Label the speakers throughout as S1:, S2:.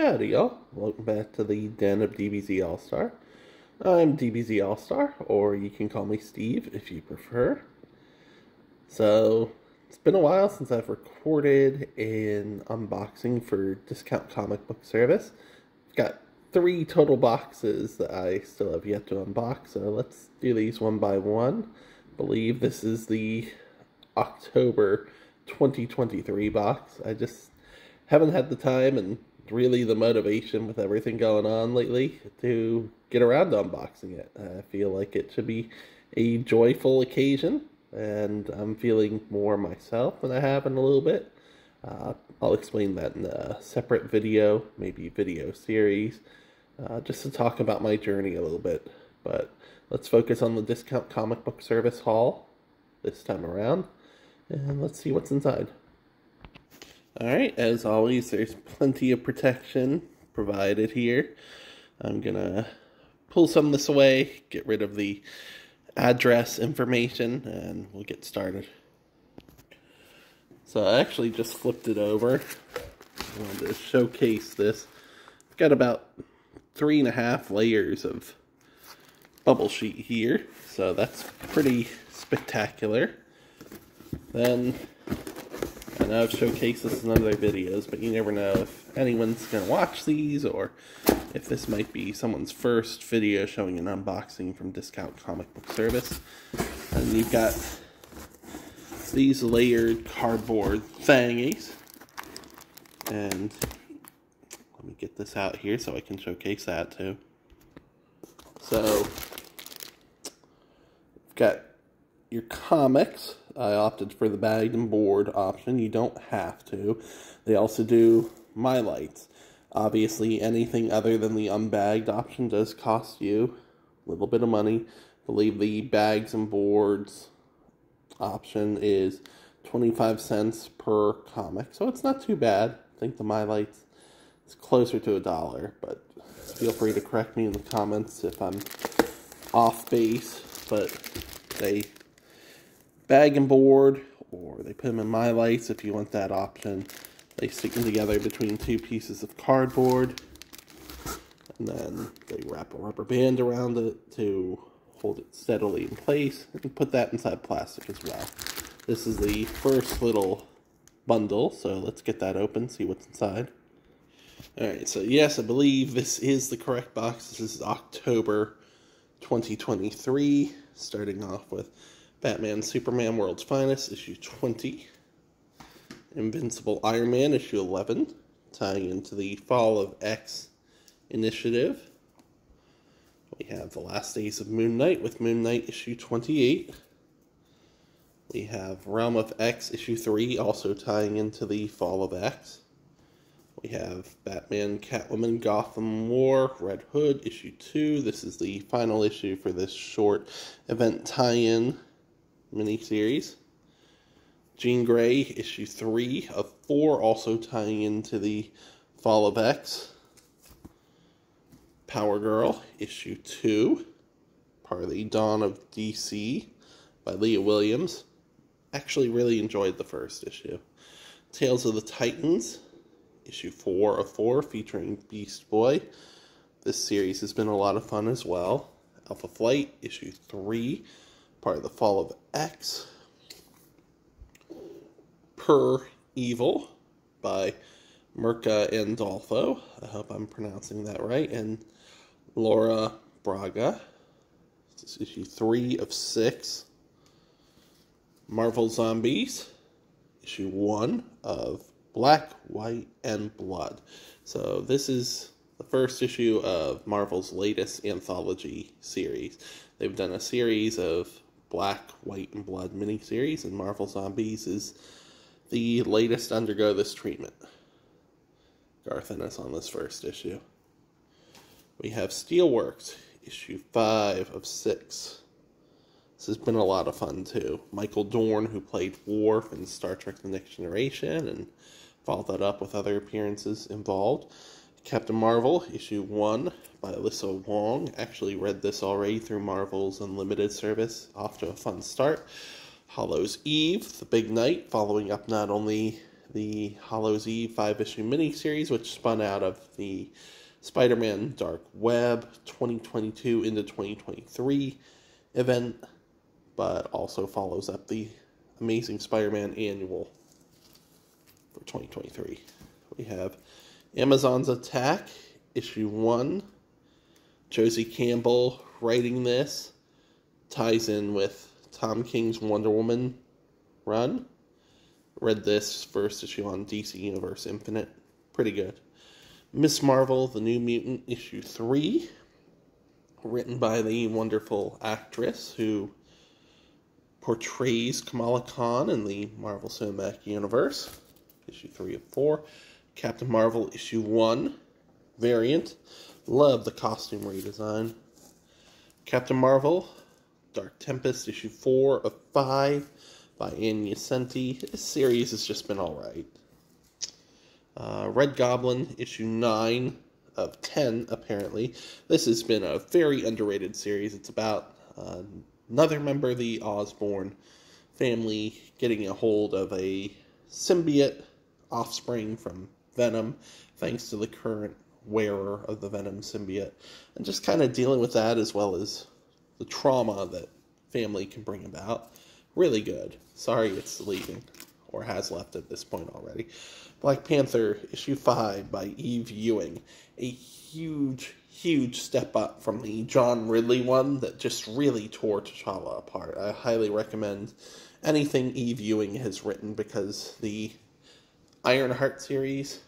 S1: Howdy, y'all. Welcome back to the Den of DBZ All Star. I'm DBZ All Star, or you can call me Steve if you prefer. So, it's been a while since I've recorded an unboxing for Discount Comic Book Service. I've got three total boxes that I still have yet to unbox, so let's do these one by one. I believe this is the October 2023 box. I just haven't had the time and really the motivation with everything going on lately to get around to unboxing it. I feel like it should be a joyful occasion, and I'm feeling more myself than I have in a little bit. Uh, I'll explain that in a separate video, maybe video series, uh, just to talk about my journey a little bit. But let's focus on the Discount Comic Book Service haul this time around, and let's see what's inside. Alright, as always, there's plenty of protection provided here. I'm gonna pull some of this away, get rid of the address information, and we'll get started. So I actually just flipped it over. I wanted to showcase this. I've got about three and a half layers of bubble sheet here, so that's pretty spectacular. Then Know I've showcased this in other videos, but you never know if anyone's going to watch these or if this might be someone's first video showing an unboxing from Discount Comic Book Service. And you've got these layered cardboard thingies. And let me get this out here so I can showcase that too. So, you've got your comics I opted for the bagged and board option. You don't have to. They also do Mylites. Obviously, anything other than the unbagged option does cost you a little bit of money. I believe the bags and boards option is 25 cents per comic, so it's not too bad. I think the Mylites is closer to a dollar, but feel free to correct me in the comments if I'm off base, but they bag and board, or they put them in Mylites if you want that option. They stick them together between two pieces of cardboard, and then they wrap a rubber band around it to hold it steadily in place, and put that inside plastic as well. This is the first little bundle, so let's get that open, see what's inside. Alright, so yes, I believe this is the correct box. This is October 2023, starting off with Batman Superman World's Finest, issue 20. Invincible Iron Man, issue 11, tying into the Fall of X initiative. We have The Last Days of Moon Knight with Moon Knight, issue 28. We have Realm of X, issue 3, also tying into the Fall of X. We have Batman, Catwoman, Gotham War, Red Hood, issue 2. This is the final issue for this short event tie-in miniseries. Jean Grey, issue 3 of 4, also tying into the Fall of X. Power Girl, issue 2, part of the Dawn of DC by Leah Williams. Actually, really enjoyed the first issue. Tales of the Titans, issue 4 of 4, featuring Beast Boy. This series has been a lot of fun as well. Alpha Flight, issue 3, part of the Fall of X. Per Evil by Mirka Andolfo. I hope I'm pronouncing that right. And Laura Braga. This is issue 3 of 6. Marvel Zombies. Issue 1 of Black, White, and Blood. So this is the first issue of Marvel's latest anthology series. They've done a series of Black, White, and Blood miniseries, and Marvel Zombies is the latest to undergo this treatment. Garth Ennis on this first issue. We have Steelworks, issue 5 of 6. This has been a lot of fun too. Michael Dorn, who played Worf in Star Trek The Next Generation, and followed that up with other appearances involved. Captain Marvel, issue 1 by Alyssa Wong. Actually read this already through Marvel's Unlimited service. Off to a fun start. Hallows Eve, The Big Night, following up not only the Hallows Eve five issue miniseries, which spun out of the Spider Man Dark Web 2022 into 2023 event, but also follows up the Amazing Spider Man annual for 2023. We have Amazons Attack, issue one. Josie Campbell writing this ties in with Tom King's Wonder Woman run. Read this first issue on DC Universe Infinite. Pretty good. Miss Marvel, The New Mutant, issue 3. Written by the wonderful actress who portrays Kamala Khan in the Marvel Cinematic Universe. Issue 3 of 4. Captain Marvel, issue 1. Variant. Love the costume redesign. Captain Marvel, Dark Tempest, issue 4 of 5 by Ann Nocenti. This series has just been alright. Uh, Red Goblin, issue 9 of 10, apparently. This has been a very underrated series. It's about uh, another member of the Osborn family getting a hold of a symbiote offspring from Venom, thanks to the current wearer of the Venom symbiote, and just kind of dealing with that as well as the trauma that family can bring about. Really good. Sorry it's leaving, or has left at this point already. Black Panther, issue 5 by Eve Ewing. A huge, huge step up from the John Ridley one that just really tore T'Challa apart. I highly recommend anything Eve Ewing has written because the Ironheart series,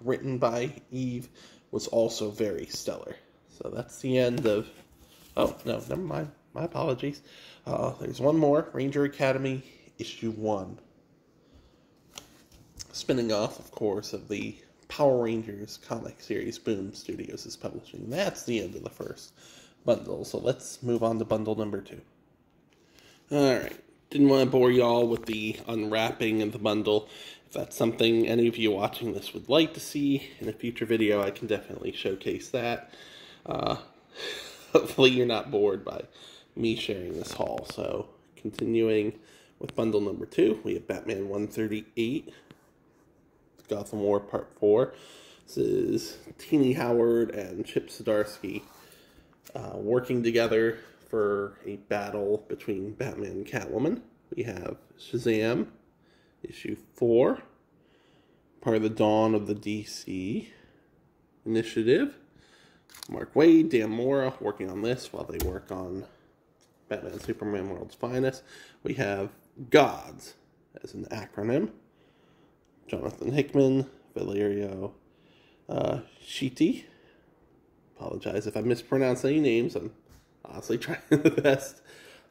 S1: written by Eve, was also very stellar. So that's the end of. Oh, no, never mind. My apologies. Uh, there's one more Ranger Academy, issue 1. Spinning off, of course, of the Power Rangers comic series Boom Studios is publishing. That's the end of the first bundle. So let's move on to bundle number two. Alright. Didn't want to bore y'all with the unwrapping of the bundle. If that's something any of you watching this would like to see in a future video, I can definitely showcase that. Uh, hopefully you're not bored by me sharing this haul. So continuing with bundle number two, we have Batman 138, Gotham War Part 4. This is Tini Howard and Chip Zdarsky uh, working together for a battle between Batman and Catwoman. We have Shazam, issue 4, part of the dawn of the DC initiative. Mark Waid, Dan Mora working on this while they work on Batman Superman World's Finest. We have GODS as an acronym. Jonathan Hickman, Valerio uh, Schiti. Apologize if I mispronounce any names. I'm honestly trying the best.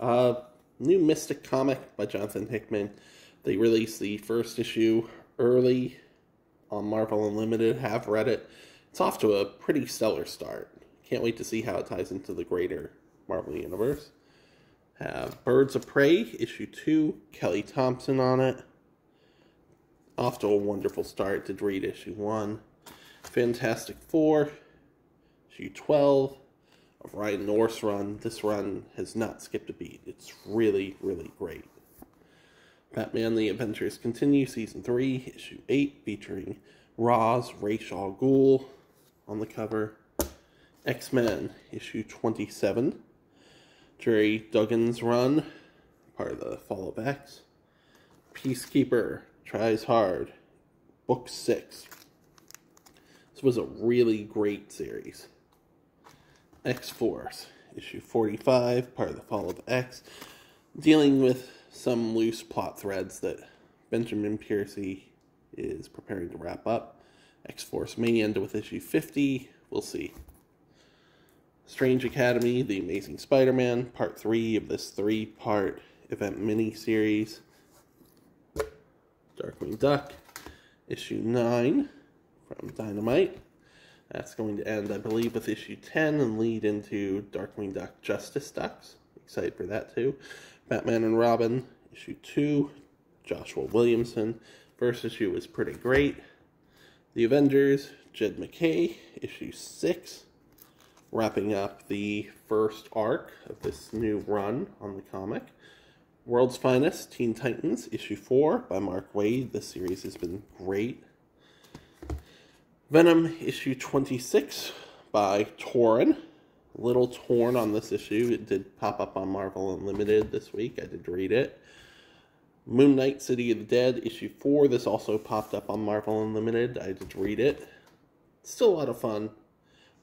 S1: Uh, new Mystic comic by Jonathan Hickman. They released the first issue early on Marvel Unlimited. Have read it. It's off to a pretty stellar start. Can't wait to see how it ties into the greater Marvel Universe. Have Birds of Prey, issue 2, Kelly Thompson on it. Off to a wonderful start. Did read issue 1. Fantastic Four, issue 12 of Ryan North's run. This run has not skipped a beat. It's really, really great. Batman The Adventures Continue, Season 3, Issue 8, featuring Ra's al Ghul on the cover. X Men, Issue 27, Gerry Duggan's run, part of the Fall of X. Peacemaker, Tries Hard, Book 6. This was a really great series. X Force, Issue 45, part of the Fall of X, dealing with some loose plot threads that Benjamin Percy is preparing to wrap up. X Force may end with issue 50. We'll see. Strange Academy, The Amazing Spider Man, part three of this three part event mini series. Darkwing Duck, issue 9 from Dynamite. That's going to end, I believe, with issue 10 and lead into Darkwing Duck Justice Ducks. Excited for that too. Batman and Robin, issue 2, Joshua Williamson. First issue was pretty great. The Avengers, Jed MacKay, issue 6. Wrapping up the first arc of this new run on the comic. World's Finest, Teen Titans, issue 4 by Mark Waid. This series has been great. Venom, issue 26 by Torunn. Little torn on this issue. It did pop up on Marvel Unlimited this week. I did read it. Moon Knight, City of the Dead, issue 4. This also popped up on Marvel Unlimited. I did read it. Still a lot of fun.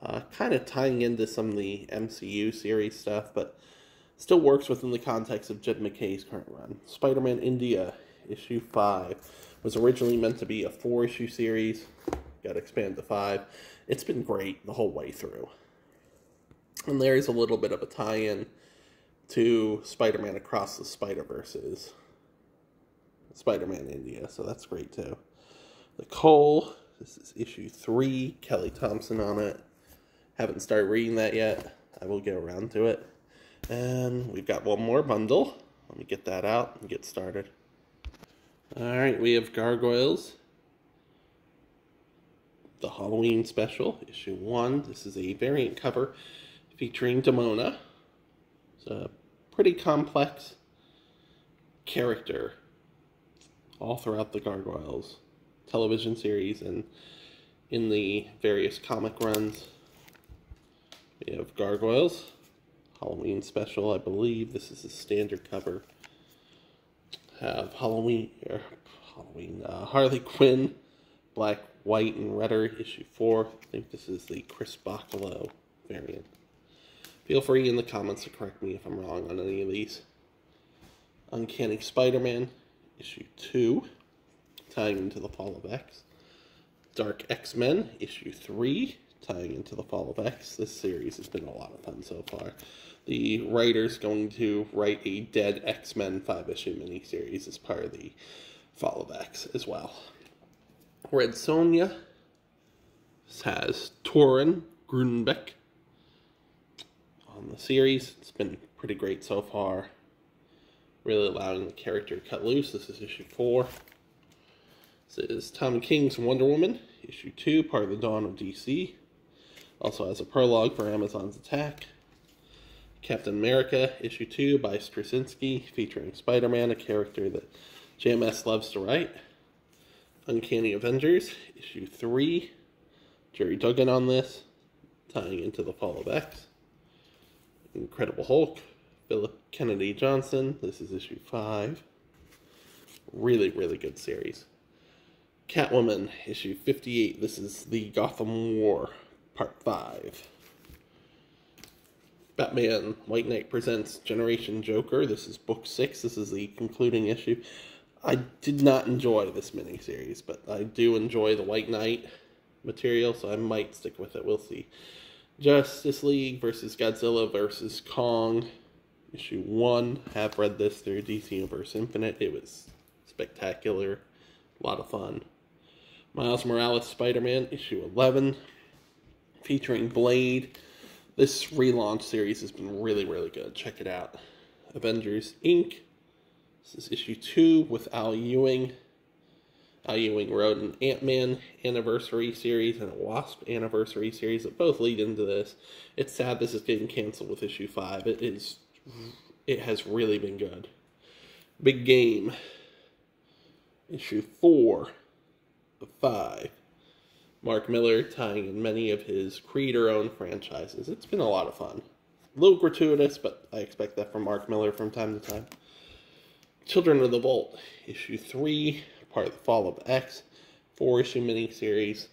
S1: Uh, kind of tying into some of the MCU series stuff, but still works within the context of Jed MacKay's current run. Spider Man India, issue 5, was originally meant to be a four issue series, got expanded to five. It's been great the whole way through. And there's a little bit of a tie in to Spider Man Across the Spider Verses, Spider Man India, so that's great too. The Cull, this is issue 3, Kelly Thompson on it. Haven't started reading that yet. I will get around to it. And we've got one more bundle. Let me get that out and get started. Alright, we have Gargoyles. The Halloween special, issue 1. This is a variant cover featuring Demona. It's a pretty complex character all throughout the Gargoyles television series and in the various comic runs. We have Gargoyles, Halloween special, I believe. This is a standard cover. Have Halloween, er, Halloween, uh, Harley Quinn, Black, White, and Redder, issue 4. I think this is the Chris Bachalo variant. Feel free in the comments to correct me if I'm wrong on any of these. Uncanny Spider-Man, issue 2, tying into the Fall of X. Dark X-Men, issue 3, tying into the Fall of X. This series has been a lot of fun so far. The writer's going to write a Dead X-Men five-issue miniseries as part of the Fall of X as well. Red Sonja has Torunn Grønbekk on the series. It's been pretty great so far. Really allowing the character to cut loose. This is issue 4. This is Tom King's Wonder Woman, issue 2, part of the Dawn of DC. Also has a prologue for Amazons Attack. Captain America, issue 2 by Straczynski, featuring Spider-Man, a character that JMS loves to write. Uncanny Avengers, issue 3. Gerry Duggan on this, tying into the Fall of X. Incredible Hulk, Philip Kennedy Johnson, this is issue 5. Really, really good series. Catwoman, issue 58, this is the Gotham War Part 5. Batman White Knight presents Generation Joker. This is book 6. This is the concluding issue. I did not enjoy this miniseries, but I do enjoy the White Knight material, so I might stick with it. We'll see. Justice League versus Godzilla versus Kong, issue 1. Have read this through DC Universe Infinite. It was spectacular. A lot of fun. Miles Morales Spider-Man, issue 11 featuring Blade. This relaunch series has been really, really good. Check it out. Avengers Inc. This is issue 2 with Al Ewing. Ewing wrote an Ant-Man anniversary series and a Wasp anniversary series that both lead into this. It's sad this is getting canceled with issue 5. It is it has really been good. Big Game. Issue 4 of 5. Mark Millar tying in many of his creator-owned franchises. It's been a lot of fun. A little gratuitous, but I expect that from Mark Millar from time to time. Children of the Vault, issue 3, part of the Fall of X, four-issue miniseries,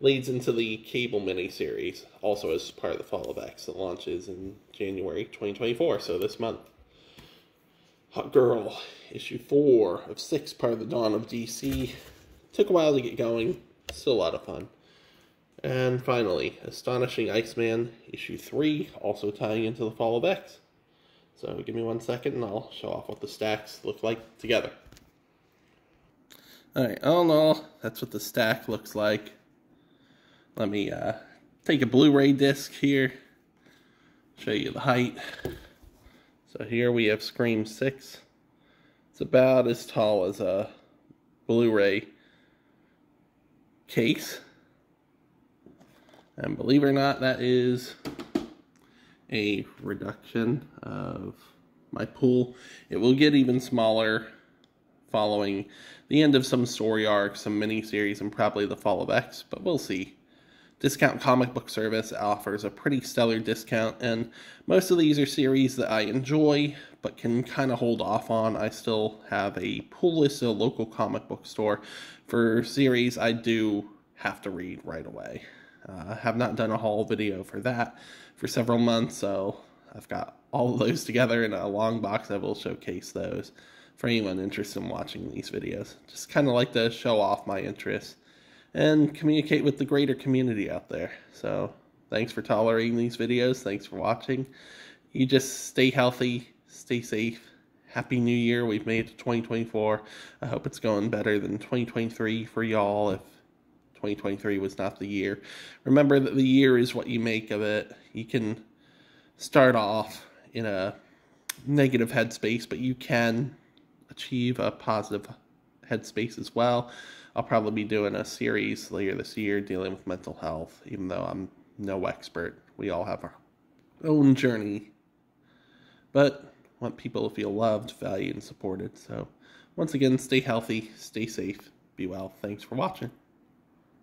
S1: leads into the cable miniseries, also as part of the Fall of X, that launches in January 2024, so this month. Hawkgirl, issue 4 of 6, part of the Dawn of DC. Took a while to get going, Still a lot of fun. And finally, Astonishing Iceman, issue 3, also tying into the Fall of X. So give me one second and I'll show off what the stacks look like together. Alright, oh no, that's what the stack looks like. Let me uh, take a Blu-ray disc here, show you the height. So here we have Scream 6. It's about as tall as a Blu-ray case. And believe it or not, that is a reduction of my pool. It will get even smaller following the end of some story arc, some mini series, and probably the fall of X, but we'll see. Discount Comic Book Service offers a pretty stellar discount, and most of these are series that I enjoy but can kind of hold off on. I still have a pull list at a local comic book store for series I do have to read right away. Uh, I have not done a haul video for that for several months, so I've got all those together in a long box. I will showcase those for anyone interested in watching these videos. Just kind of like to show off my interest and communicate with the greater community out there. So thanks for tolerating these videos. Thanks for watching. You just stay healthy, stay safe. Happy New Year. We've made it to 2024. I hope it's going better than 2023 for y'all if 2023 was not the year. Remember that the year is what you make of it. You can start off in a negative headspace, but you can achieve a positive headspace as well. I'll probably be doing a series later this year dealing with mental health, even though I'm no expert. We all have our own journey. But want people to feel loved, valued, and supported. So once again, stay healthy, stay safe, be well. Thanks for watching.